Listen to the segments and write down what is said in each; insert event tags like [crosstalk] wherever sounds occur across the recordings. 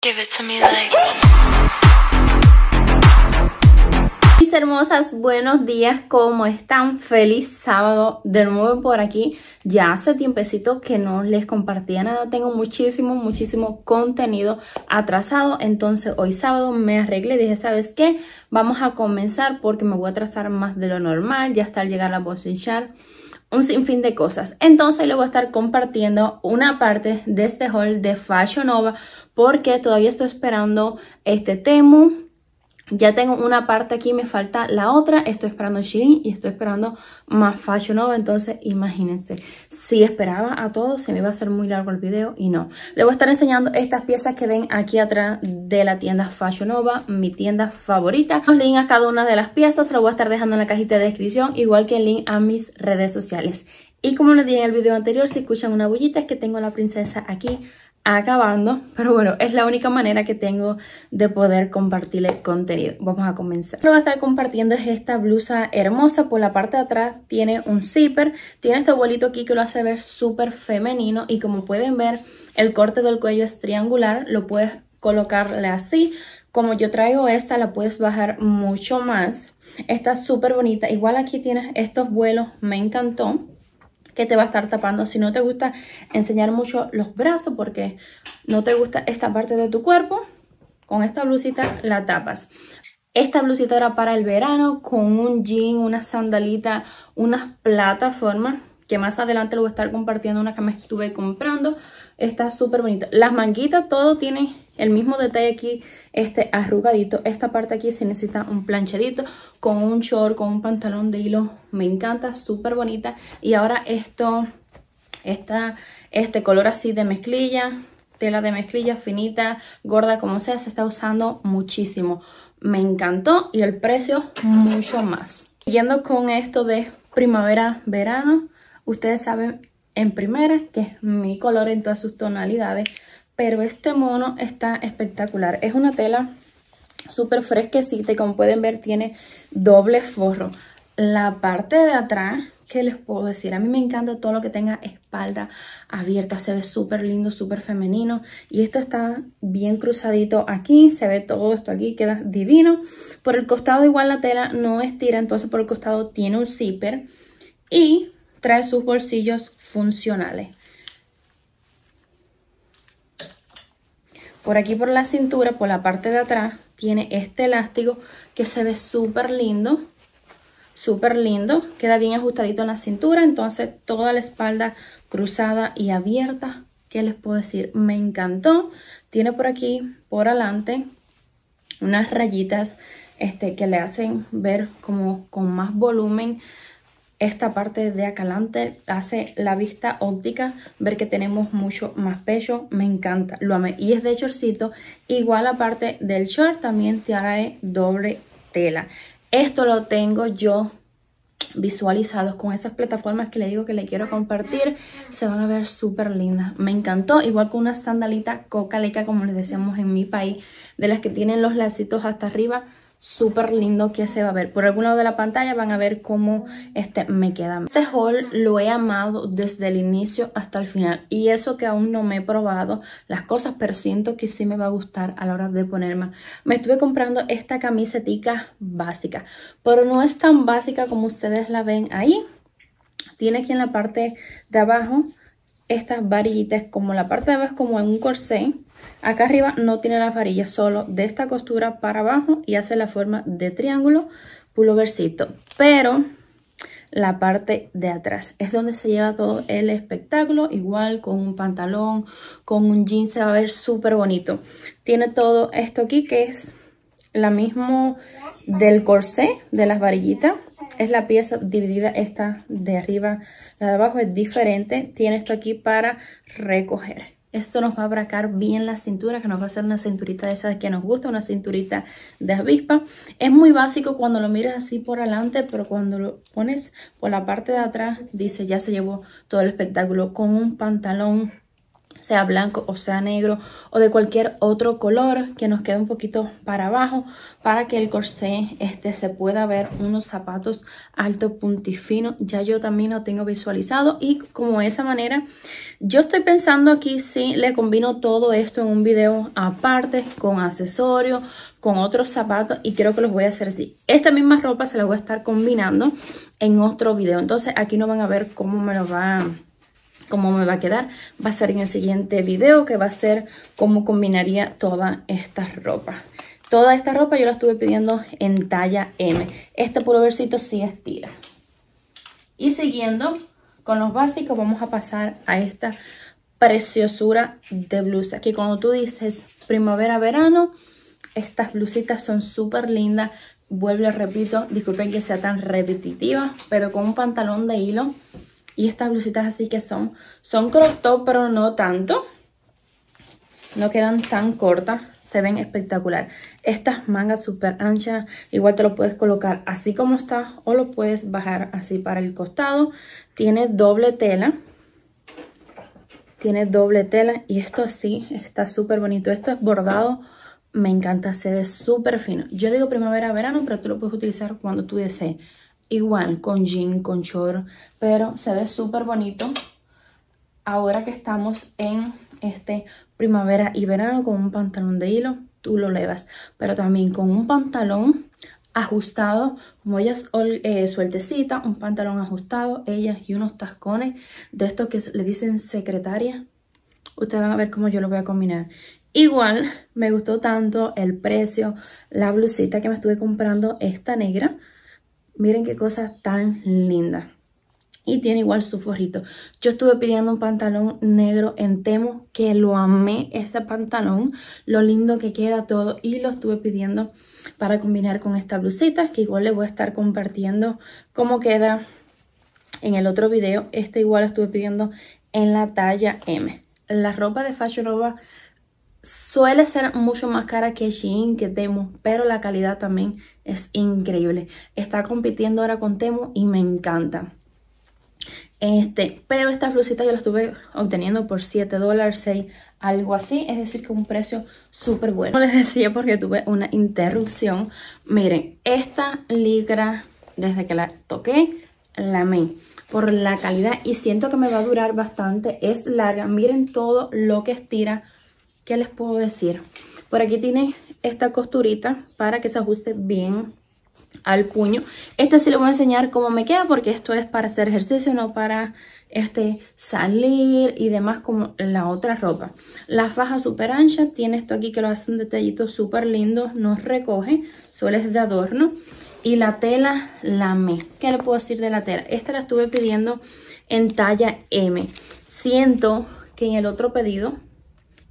Give it to me like. Hermosas, buenos días, ¿cómo están? Feliz sábado de nuevo por aquí. Ya hace tiempecito que no les compartía nada, tengo muchísimo, muchísimo contenido atrasado. Entonces hoy sábado me arreglé y dije, ¿sabes qué? Vamos a comenzar porque me voy a atrasar más de lo normal, ya hasta llegar a bochinchar un sinfín de cosas. Entonces le voy a estar compartiendo una parte de este haul de Fashion Nova porque todavía estoy esperando este Temu ya tengo una parte aquí, me falta la otra. Estoy esperando Shein y estoy esperando más Fashion Nova. Entonces, imagínense, si esperaba a todos, se me iba a hacer muy largo el video y no. Les voy a estar enseñando estas piezas que ven aquí atrás de la tienda Fashion Nova, mi tienda favorita. Los links a cada una de las piezas se los voy a estar dejando en la cajita de descripción, igual que el link a mis redes sociales. Y como les dije en el video anterior, si escuchan una bullita es que tengo a la princesa aquí acabando, pero bueno, es la única manera que tengo de poder compartirle contenido. Vamos a comenzar. Lo que voy a estar compartiendo es esta blusa hermosa, por la parte de atrás tiene un zipper, tiene este abuelito aquí que lo hace ver súper femenino y como pueden ver, el corte del cuello es triangular, lo puedes colocarle así. Como yo traigo esta, la puedes bajar mucho más. Está súper bonita. Igual aquí tienes estos vuelos, me encantó que te va a estar tapando. Si no te gusta enseñar mucho los brazos porque no te gusta esta parte de tu cuerpo, con esta blusita la tapas. Esta blusita era para el verano con un jean, una sandalita, unas plataformas que más adelante lo voy a estar compartiendo una que me estuve comprando. Está súper bonita. Las manguitas, todo tiene el mismo detalle aquí, este arrugadito. Esta parte aquí se necesita un planchadito con un short, con un pantalón de hilo. Me encanta, súper bonita. Y ahora esto, este color así de mezclilla, tela de mezclilla finita, gorda, como sea, se está usando muchísimo. Me encantó y el precio mucho más. Siguiendo con esto de primavera-verano, ustedes saben en primera que es mi color en todas sus tonalidades pero este mono está espectacular. Es una tela súper fresquecita y como pueden ver tiene doble forro. La parte de atrás, ¿qué les puedo decir? A mí me encanta todo lo que tenga espalda abierta. Se ve súper lindo, súper femenino. Y esto está bien cruzadito aquí. Se ve todo esto aquí, queda divino. Por el costado igual la tela no estira, entonces por el costado tiene un zipper. Y trae sus bolsillos funcionales. Por aquí por la cintura, por la parte de atrás, tiene este elástico que se ve súper lindo. Súper lindo. Queda bien ajustadito en la cintura. Entonces toda la espalda cruzada y abierta. ¿Qué les puedo decir? Me encantó. Tiene por aquí, por adelante, unas rayitas este, que le hacen ver como con más volumen esta parte de acá adelante hace la vista óptica, ver que tenemos mucho más pecho, me encanta, lo amé. Y es de shortcito, igual la parte del short también trae doble tela. Esto lo tengo yo visualizados con esas plataformas que le digo que le quiero compartir se van a ver súper lindas me encantó igual con una sandalita coca leca como les decíamos en mi país de las que tienen los lacitos hasta arriba súper lindo que se va a ver. Por algún lado de la pantalla van a ver cómo este me queda. Este haul lo he amado desde el inicio hasta el final. Y eso que aún no me he probado las cosas, pero siento que sí me va a gustar a la hora de ponerme. Me estuve comprando esta camisetica básica, pero no es tan básica como ustedes la ven ahí. Tiene aquí en la parte de abajo estas varillitas, como la parte de abajo como en un corsé Acá arriba no tiene las varillas, solo de esta costura para abajo y hace la forma de triángulo, pullovercito. Pero la parte de atrás es donde se lleva todo el espectáculo, igual con un pantalón, con un jean, se va a ver súper bonito. Tiene todo esto aquí que es la misma del corsé, de las varillitas. Es la pieza dividida esta de arriba, la de abajo es diferente. Tiene esto aquí para recoger. Esto nos va a abracar bien la cintura, que nos va a hacer una cinturita de esas que nos gusta, una cinturita de avispa. Es muy básico cuando lo miras así por adelante, pero cuando lo pones por la parte de atrás, dice ya se llevó todo el espectáculo con un pantalón sea blanco o sea negro o de cualquier otro color que nos quede un poquito para abajo para que el corsé este se pueda ver unos zapatos alto puntifino. Ya yo también lo tengo visualizado y como de esa manera yo estoy pensando aquí si le combino todo esto en un video aparte con accesorios con otros zapatos y creo que los voy a hacer así. Esta misma ropa se la voy a estar combinando en otro video. Entonces aquí no van a ver cómo me lo va a cómo me va a quedar va a ser en el siguiente video que va a ser cómo combinaría toda esta ropa. Toda esta ropa yo la estuve pidiendo en talla M. Este pullovercito sí estira. Y siguiendo con los básicos vamos a pasar a esta preciosura de blusa. Que cuando tú dices primavera-verano, estas blusitas son súper lindas. Vuelvo, repito, disculpen que sea tan repetitiva, pero con un pantalón de hilo y estas blusitas así que son, son crop pero no tanto. No quedan tan cortas, se ven espectacular. Estas mangas súper anchas, igual te lo puedes colocar así como está o lo puedes bajar así para el costado. Tiene doble tela. Tiene doble tela y esto así está súper bonito. Esto es bordado, me encanta, se ve súper fino. Yo digo primavera-verano, pero tú lo puedes utilizar cuando tú desees igual con jean, con short, pero se ve súper bonito. Ahora que estamos en este primavera y verano con un pantalón de hilo, tú lo levas, pero también con un pantalón ajustado, como ella es eh, sueltecita, un pantalón ajustado, ella y unos tascones de estos que le dicen secretaria. Ustedes van a ver cómo yo lo voy a combinar. Igual me gustó tanto el precio, la blusita que me estuve comprando, esta negra, Miren qué cosa tan linda. Y tiene igual su forrito. Yo estuve pidiendo un pantalón negro en Temo, que lo amé ese pantalón. Lo lindo que queda todo. Y lo estuve pidiendo para combinar con esta blusita, que igual les voy a estar compartiendo cómo queda en el otro video. Este igual lo estuve pidiendo en la talla M. La ropa de Fashion Nova suele ser mucho más cara que Shein, que Temu, pero la calidad también es increíble. Está compitiendo ahora con Temu y me encanta. Este, pero esta blusita yo la estuve obteniendo por 7 dólares, 6, algo así. Es decir, que un precio súper bueno. Como les decía, porque tuve una interrupción. Miren, esta ligra, desde que la toqué, la amé por la calidad y siento que me va a durar bastante. Es larga. Miren todo lo que estira ¿Qué les puedo decir? Por aquí tiene esta costurita para que se ajuste bien al puño. Este sí le voy a enseñar cómo me queda porque esto es para hacer ejercicio, no para este salir y demás como la otra ropa. La faja súper ancha, tiene esto aquí que lo hace un detallito súper lindo, nos recoge, suele de adorno. Y la tela, la me. ¿Qué le puedo decir de la tela? Esta la estuve pidiendo en talla M. Siento que en el otro pedido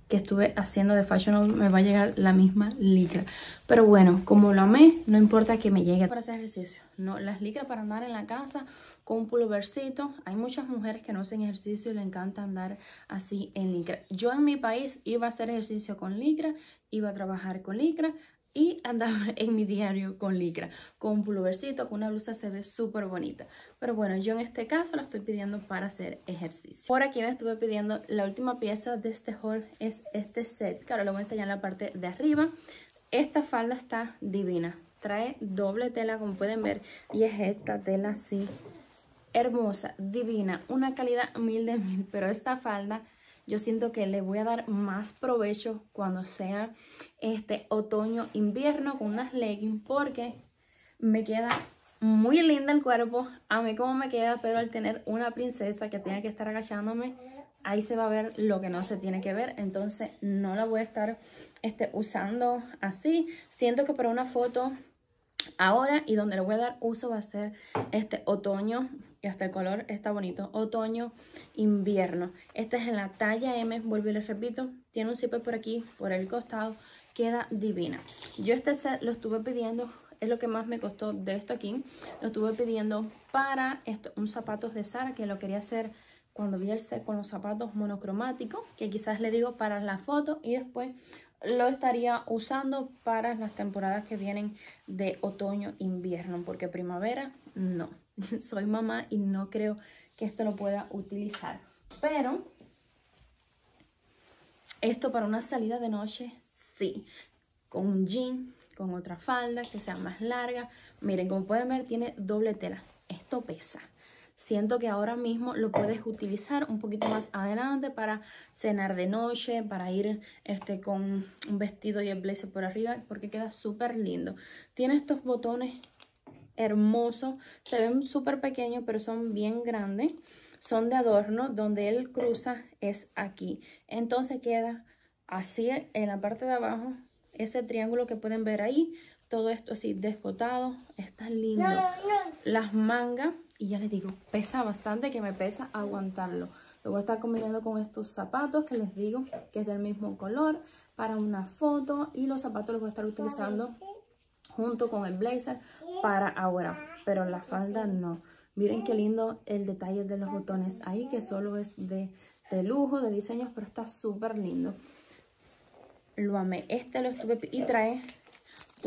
que estuve haciendo de Fashion me va a llegar la misma licra. Pero bueno, como lo amé, no importa que me llegue para hacer ejercicio. No, las licras para andar en la casa con un pullovercito. Hay muchas mujeres que no hacen ejercicio y le encanta andar así en licra. Yo en mi país iba a hacer ejercicio con licra, iba a trabajar con licra, y andaba [laughs] en mi diario con licra, con un pullovercito, con una blusa se ve súper bonita. Pero bueno, yo en este caso la estoy pidiendo para hacer ejercicio. Por aquí me estuve pidiendo la última pieza de este haul, es este set. Claro, lo voy a enseñar en la parte de arriba. Esta falda está divina. Trae doble tela, como pueden ver, y es esta tela así, hermosa, divina, una calidad mil de mil, pero esta falda yo siento que le voy a dar más provecho cuando sea este otoño, invierno con unas leggings porque me queda muy linda el cuerpo, a mí como me queda, pero al tener una princesa que tiene que estar agachándome, ahí se va a ver lo que no se tiene que ver, entonces no la voy a estar este, usando así. Siento que para una foto ahora y donde le voy a dar uso va a ser este otoño y hasta el color está bonito otoño invierno. Este es en la talla M vuelvo y les repito tiene un zipper por aquí por el costado queda divina. Yo este set lo estuve pidiendo es lo que más me costó de esto aquí lo estuve pidiendo para esto, un zapatos de Sara que lo quería hacer cuando vi el set con los zapatos monocromáticos que quizás le digo para la foto y después lo estaría usando para las temporadas que vienen de otoño-invierno, porque primavera no. [laughs] Soy mamá y no creo que esto lo pueda utilizar. Pero Esto para una salida de noche, sí. Con un jean, con otra falda que sea más larga. Miren, como pueden ver, tiene doble tela. Esto pesa. Siento que ahora mismo lo puedes utilizar un poquito más adelante para cenar de noche, para ir este, con un vestido y el blazer por arriba, porque queda súper lindo. Tiene estos botones hermosos, se ven súper pequeños, pero son bien grandes. Son de adorno, donde él cruza es aquí. Entonces queda así en la parte de abajo, ese triángulo que pueden ver ahí, todo esto así descotado, está lindo. Las mangas y ya les digo, pesa bastante, que me pesa aguantarlo. Lo voy a estar combinando con estos zapatos que les digo que es del mismo color para una foto. Y los zapatos los voy a estar utilizando junto con el blazer para ahora. Pero la falda no. Miren qué lindo el detalle de los botones ahí, que solo es de, de lujo, de diseños, pero está súper lindo. Lo amé. Este lo estuve... Y trae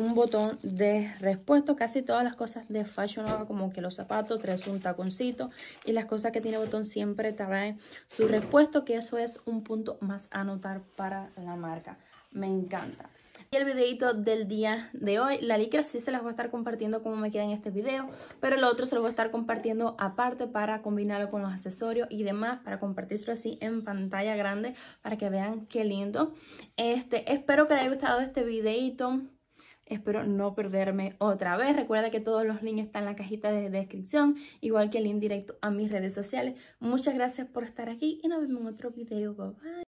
un botón de respuesto. Casi todas las cosas de Fashion Nova, como que los zapatos, traes un taconcito y las cosas que tiene botón siempre trae su respuesto, que eso es un punto más a notar para la marca. Me encanta. Y el videito del día de hoy, la licra sí se las voy a estar compartiendo como me queda en este video, pero el otro se lo voy a estar compartiendo aparte para combinarlo con los accesorios y demás, para compartirlo así en pantalla grande para que vean qué lindo. Este, espero que les haya gustado este videito. Espero no perderme otra vez. Recuerda que todos los links están en la cajita de descripción, igual que el link directo a mis redes sociales. Muchas gracias por estar aquí y nos vemos en otro video. Bye bye.